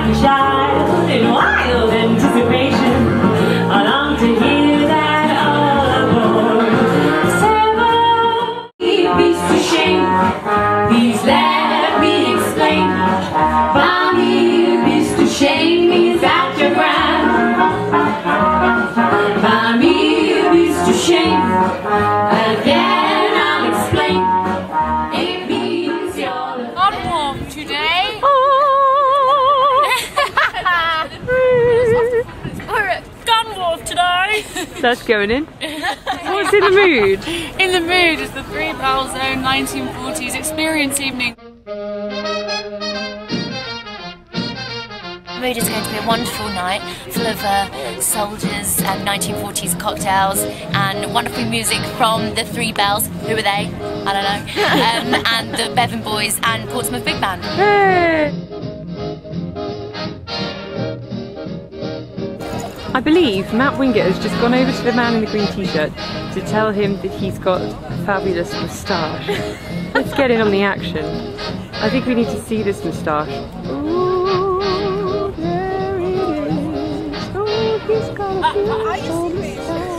sunshine in my. That's going in. What's in the mood? In the mood is the Three Belles' own 1940s Experience Evening. mood is going to be a wonderful night full of uh, soldiers and 1940s cocktails and wonderful music from the Three Belles. Who are they? I don't know. Um, and the Bevan Boys and Portsmouth Big Band. Hey. I believe Matt Wingett has just gone over to the man in the green t-shirt to tell him that he's got a fabulous moustache. Let's get in on the action. I think we need to see this moustache. Ooh, there it is. Oh, he's got a beautiful moustache.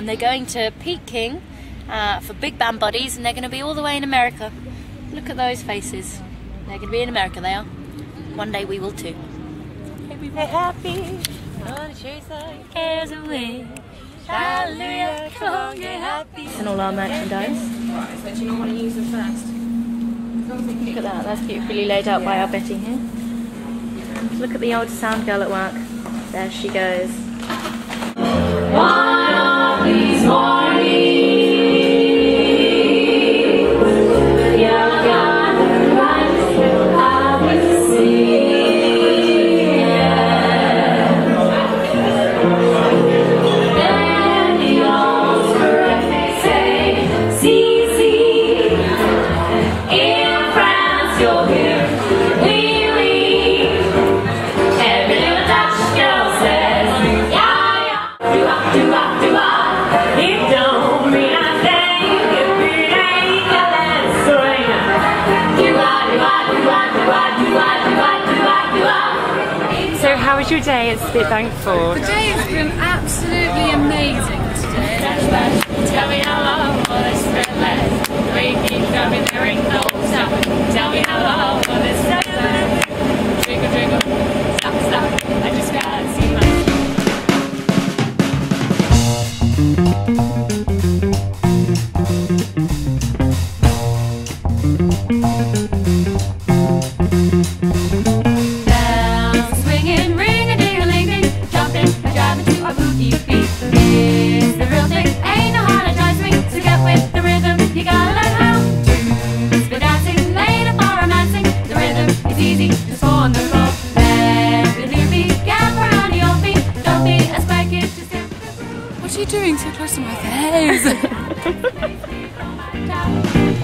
And they're going to Peking uh, for Big Band Buddies and they're going to be all the way in America. Look at those faces. They're going to be in America, they are. One day we will too. We're happy. Gonna chase our cares away. Hallelujah, come on, get happy. And all our merchandise. But you don't want to use them first. Look at that, that's beautifully laid out by our Betty here. Look at the old sound girl at work. There she goes. How was your day at Spitbank Fort? The day has been absolutely amazing today. You doing so close to my face?